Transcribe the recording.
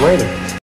later.